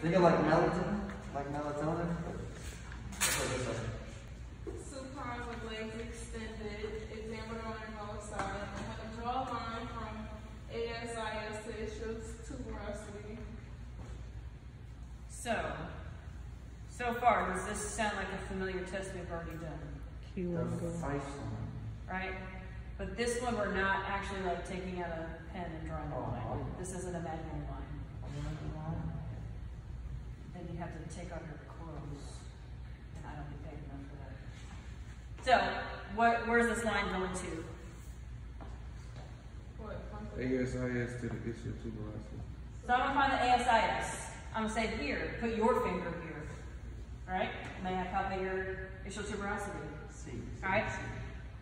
Think of like melatonin, like melatonin. That's what. Supine with legs extended, examine on both sides, and when you draw a line from ASIS to ischial tuberosity. So, so far, does this sound like a familiar test we've already done, The face one. right? But this one, we're not actually like taking out a pen and drawing a oh, line. Oh, this isn't a manual line. Then you have to take off your clothes, and I don't get paid enough for that. So, what, where's this line going to? What? ASIS to the ischial tuberosity. So I'm gonna find the ASIS. I'm gonna say here, put your finger here. Alright? May I palpate your ischial tuberosity? See. Alright?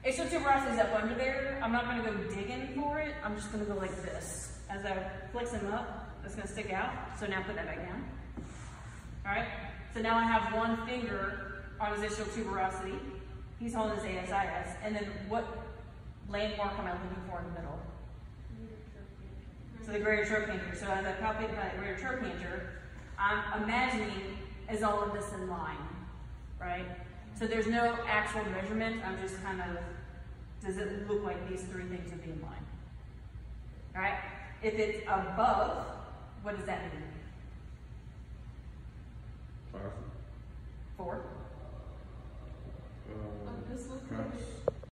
Ischial tuberosity is up under there. I'm not gonna go digging for it. I'm just gonna go like this. As I flex them up, it's gonna stick out. So now put that back down. So now I have one finger on his ischial tuberosity. He's holding his ASIS. And then what landmark am I looking for in the middle? So the greater trochanter. So as I palpate my greater trochanter, I'm imagining is all of this in line, right? So there's no actual measurement. I'm just kind of, does it look like these three things would be in line? All right? If it's above, what does that mean? Four.